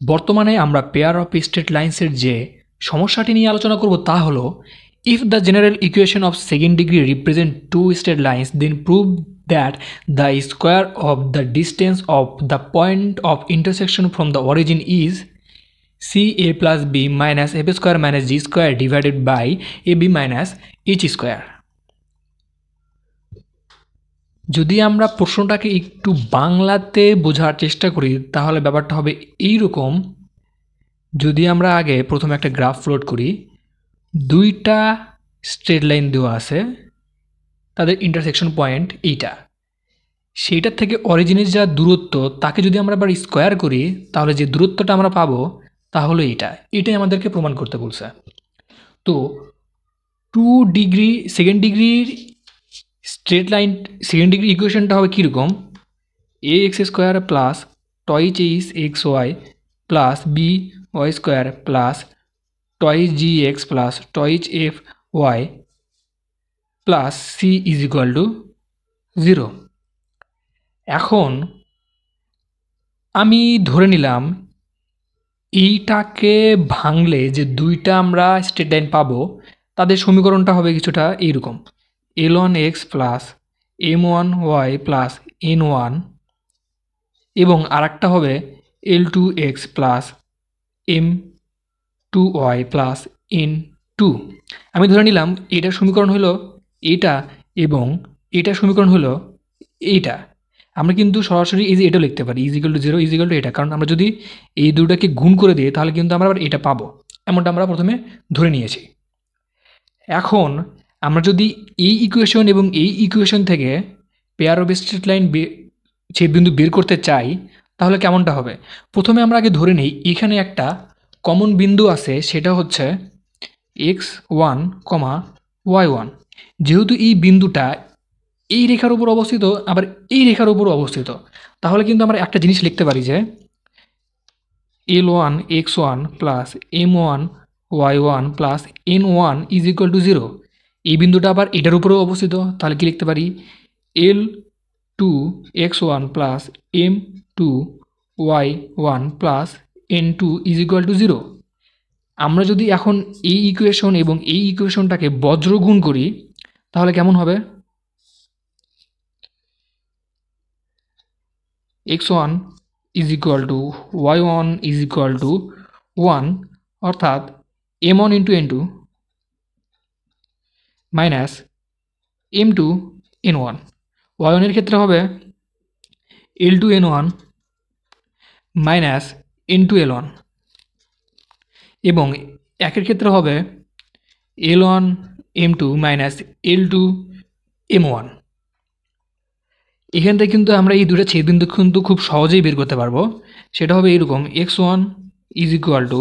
বর্তমানে আমরা pair of state লাইন্সের যে সমস্যাটি নিয়ে আলোচনা করব তা হলো if the general equation of second degree represent two straight lines then prove that the square of the distance of the point of intersection from the origin is c a plus b minus f square minus g square divided by a b minus h square যদি আমরা প্রশ্নটাকে একটু বাংলাতে বোঝার চেষ্টা করি, তাহলে ব্যাপারটা হবে এই রকম যদি আমরা আগে প্রথমে একটা গ্রাফ ফ্লোট করি, দুইটা স্ট্রেট লাইন দেওয়া আছে, তাদের ইন্টারসেকশন পয়েন্ট এইটা। সেইটার থেকে অরিজিনের যা দূরত্ব, তাকে যদি আমরা আবার স্কোয়ার করি, তাহলে যে দূরত্বটা আমরা পাবো, তাহলে এটা এটাই আমাদেরকে প্রমাণ করতে বলছে। তো টু ডিগ্রি সেকেন্ড ডিগ্রির স্ট্রেট লাইন সেকেন্ড ডিগ্রি ইকুয়েশনটা হবে কীরকম? A x square plus twice h x y plus b y square plus twice g x plus twice f y plus c is equal to zero এখন আমি ধরে নিলাম এইটাকে ভাঙলে যে দুইটা আমরা স্টেট লাইন পাবো, তাদের সমীকরণটা হবে কিছুটা এইরকম। L one x plus m one y plus n one এবং আরেকটা হবে l two x plus m two y plus n two আমি ধরে নিলাম এটার সমীকরণ হলো এটা এবং এটার সমীকরণ হলো এইটা। আমরা কিন্তু সরাসরি এই যে এটা লিখতে পারি is equal to zero is equal to এটা। কারণ আমরা যদি এই দুটাকে গুণ করে দিই, তাহলে কিন্তু আমরা আবার এটা পাবো। এমনটা আমরা প্রথমে ধরে নিয়েছি। এখন আমরা যদি এই ইকুয়েশন এবং এই ইকুয়েশন থেকে পেয়ার অফ স্ট্রেট লাইন বিন্দু বের করতে চাই, তাহলে কেমনটা হবে? প্রথমে আমরা আগে ধরে নিই, এখানে একটা কমন বিন্দু আছে, সেটা হচ্ছে x one comma y one যেহেতু এই বিন্দুটা এই রেখার উপর অবস্থিত, আবার এই রেখার উপর অবস্থিত। তাহলে কিন্তু আমরা একটা জিনিস লিখতে পারি যে l one x one plus m one y one plus n one is equal to zero এই বিন্দুটা আবার এটার উপরেও অবস্থিত, তাহলে কি লিখতে পারি? L two x one plus m two y one plus n two is equal to zero আমরা যদি এখন এই ইকুয়েশন এবং এই ইকুয়েশনটাকে বজ্র গুণ করি, তাহলে কেমন হবে? X one is equal to y one is equal to one অর্থাৎ m one into n two minus m two n one y ওয়ানের ক্ষেত্রে হবে l two n one minus n two l one এবং একের ক্ষেত্রে হবে l one m two minus l two m one এখান থেকে কিন্তু আমরা এই দুটো ছেদবিন্দু কিন্তু খুব সহজেই বের করতে পারব। সেটা হবে এরকম x one is equal to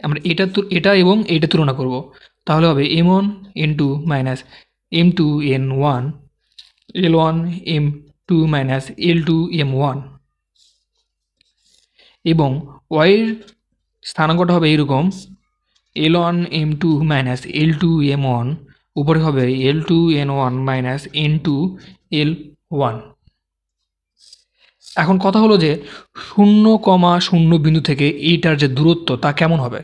আমরা এটা এটা এবং এইটা তুলনা করব। তাহলে হবে m one n two minus m two n one l one m two minus l two m one এবং ওয়াইয়ের স্থানাঙ্কটা হবে এইরকম l one m two minus l two m one উপরে হবে l two n one minus n two l one এখন কথা হলো যে শূন্য কমা শূন্য বিন্দু থেকে এইটার যে দূরত্ব তা কেমন হবে?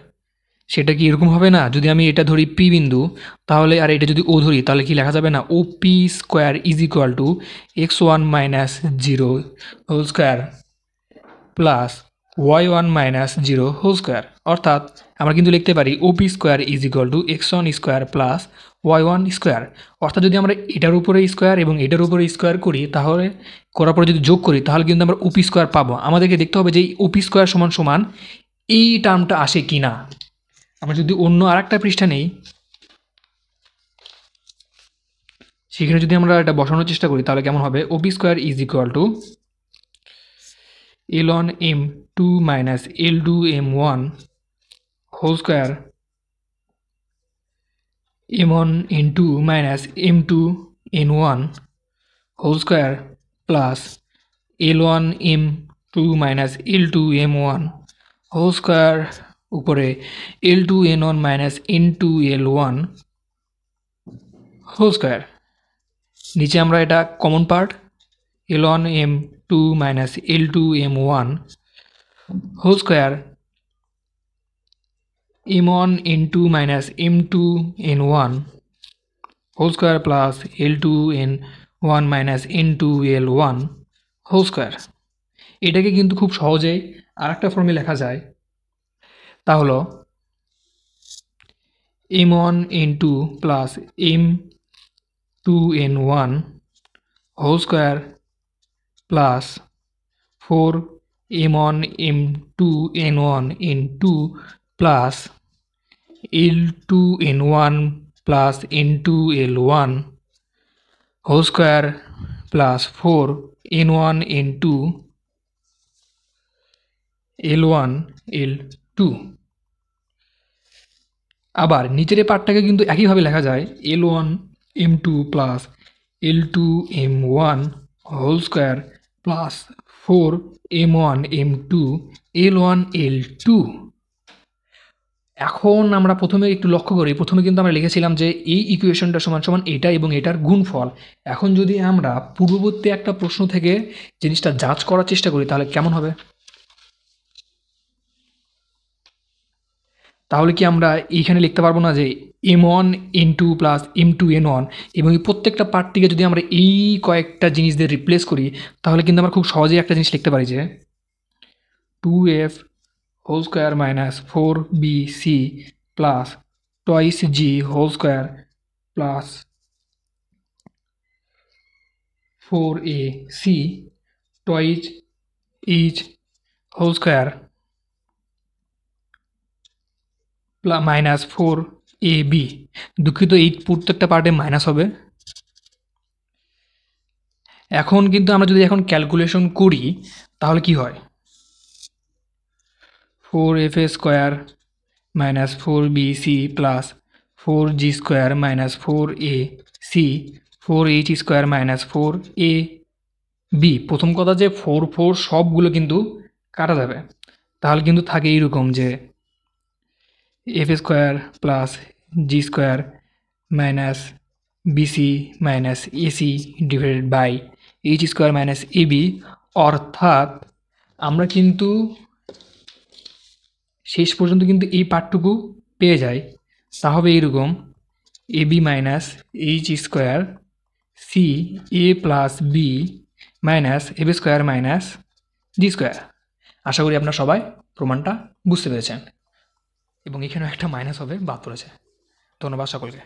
সেটা কি এরকম হবে না? যদি আমি এটা ধরি পি বিন্দু, তাহলে আর এটা যদি ও ধরি, তাহলে কি লেখা যাবে না? O P square is equal to x one minus zero whole square plus y one minus zero whole square অর্থাৎ আমরা কিন্তু লিখতে পারি OP square is equal to x one square plus y one square অর্থাৎ যদি আমরা এটার উপরে স্কোয়ার এবং এটার উপরে স্কোয়ার করি, তাহলে করার পরে যদি যোগ করি, তাহলে কিন্তু আমরা ওপি স্কোয়ার পাবো। আমাদেরকে দেখতে হবে যে ওপি স্কোয়ার সমান সমান এই টার্মটা আসে কি না আমরা যদি অন্য আর একটা পৃষ্ঠা নেই, সেখানে যদি আমরা এটা বসানোর চেষ্টা করি, তাহলে কেমন হবে? OP square is equal to l one m two minus l two m one whole square m one n two minus m two n one whole square plus l one m two minus l two m one whole square উপরে l two n one minus n two l one whole square নিচে আমরা এটা common part l one m two minus l two m one whole square m one n two minus m two n one whole square plus l two n one minus n two l one whole square এটাকে কিন্তু খুব সহজেই আর একটা ফর্মে লেখা যায়। তা হলো m one n two plus m two n one whole square plus four m one m two n one n two plus l two n one plus n two l one whole square plus four n one n two l one l two আবার নিচের এই পার্টটাকে কিন্তু একইভাবে লেখা যায় l one m two plus l two m one whole square plus four m one m two l one l two এখন আমরা প্রথমে একটু লক্ষ্য করি, প্রথমে কিন্তু আমরা লিখেছিলাম যে এই ইকুয়েশনটা সমান সমান এটা এবং এটার গুণফল। এখন যদি আমরা পূর্ববর্তী একটা প্রশ্ন থেকে জিনিসটা যাচ করার চেষ্টা করি, তাহলে কেমন হবে? তাহলে কি আমরা এইখানে লিখতে পারব না যে m one n two plus m two n one এবং এই প্রত্যেকটা পার্ট থেকে যদি আমরা এই কয়েকটা জিনিস দিয়ে রিপ্লেস করি, তাহলে কিন্তু আমরা খুব সহজেই একটা জিনিস লিখতে পারি যে two f whole square minus four b c plus twice g whole square plus four a c twice h whole square minus four a b দুঃখিত, এই প্রত্যেকটা পার্টে মাইনাস হবে। এখন কিন্তু আমরা যদি এখন ক্যালকুলেশন করি, তাহলে কি হয়? Four f a square minus four b c plus four g square minus four a c four h square minus four a b প্রথম কথা যে ফোর ফোর সবগুলো কিন্তু কাটা যাবে। তাহলে কিন্তু থাকে এইরকম যে f square plus g square minus bc minus ac divided by h square minus ab অর্থাৎ আমরা কিন্তু শেষ পর্যন্ত কিন্তু এই পার্টটুকু পেয়ে যাই। তা হবে এইরকম a b minus h square c a plus b minus a b square minus g square আশা করি আপনারা সবাই প্রমাণটা বুঝতে পেরেছেন। এবং এখানেও একটা মাইনাস হবে বাদ পড়েছে। ধন্যবাদ সকলকে।